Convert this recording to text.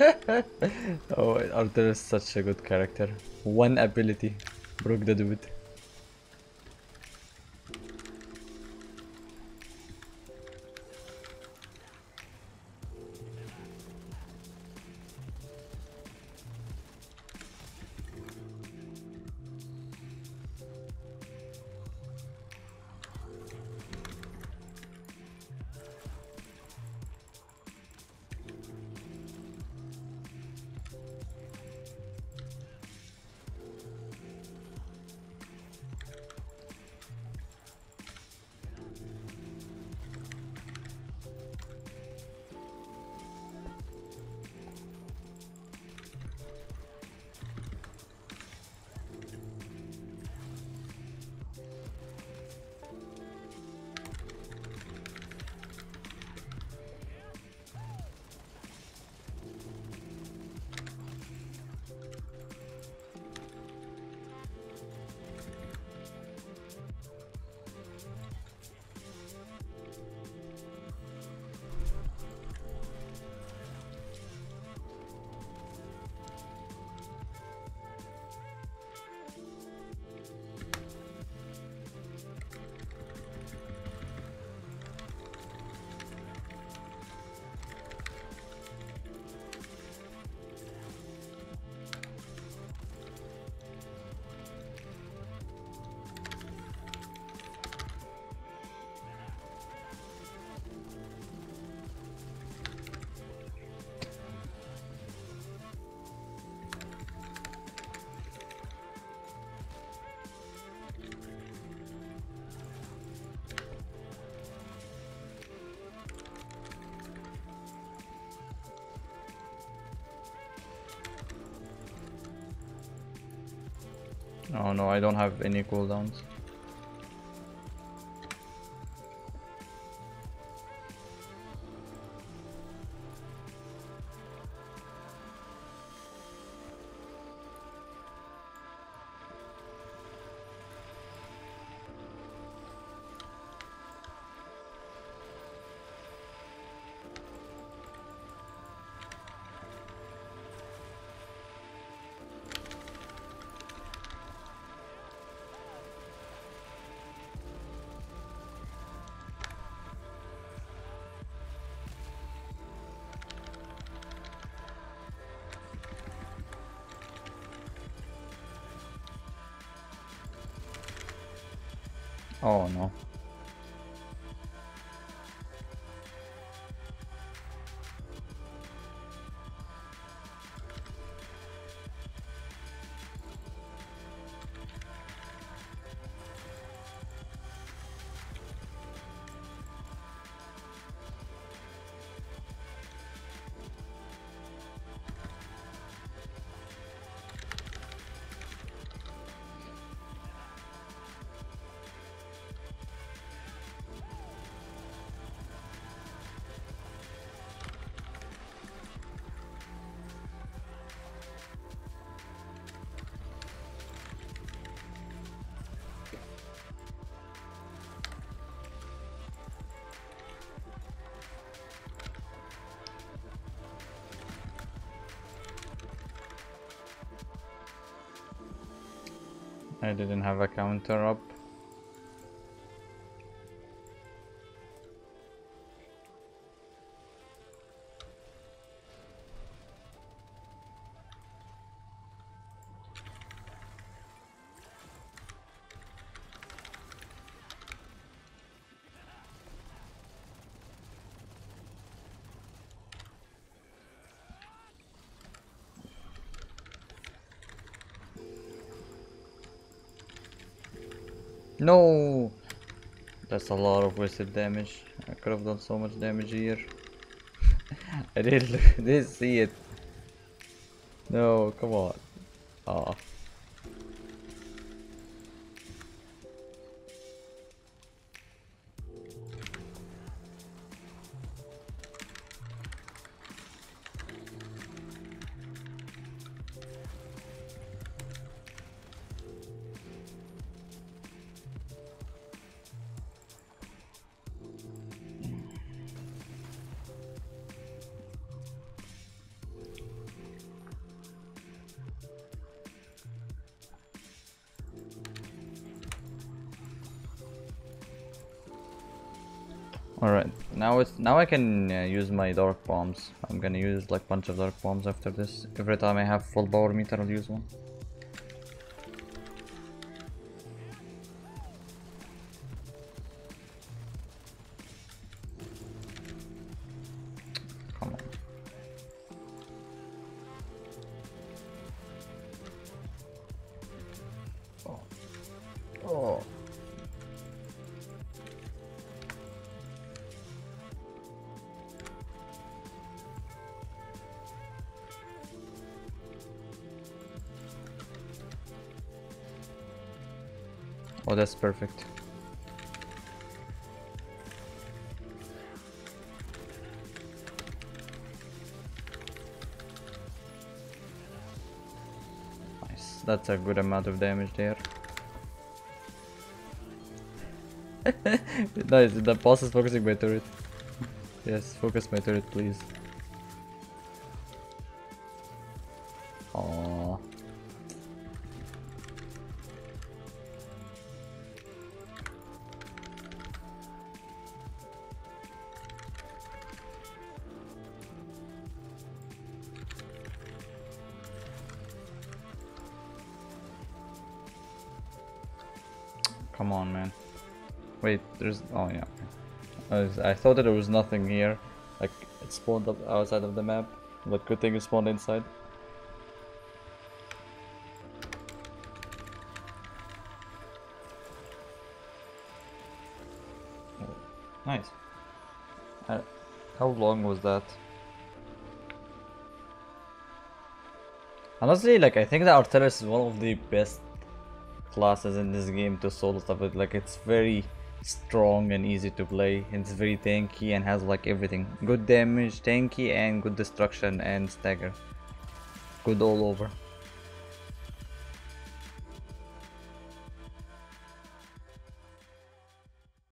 oh, Arthur is such a good character. One ability broke the dude. Oh no, I don't have any cooldowns. Oh no. I didn't have a counter up. No! That's a lot of wasted damage. I could have done so much damage here. I didn't, didn't see it. No, come on. Oh. Alright, now it's now I can uh, use my dark bombs. I'm gonna use like bunch of dark bombs after this. Every time I have full power meter, I'll use one. Come on. Oh. Oh. Oh, that's perfect. Nice. That's a good amount of damage there. nice. The boss is focusing my turret. yes, focus my turret, please. Aww. Come on, man. Wait, there's. Oh, yeah. I, was- I thought that there was nothing here. Like, it spawned up outside of the map. But good thing it spawned inside. Nice. Uh, how long was that? Honestly, like, I think the Artillerist is one of the best classes in this game to solo stuff with. Like it's very strong and easy to play. It's very tanky and has like everything. Good damage tanky and good destruction and stagger. Good all over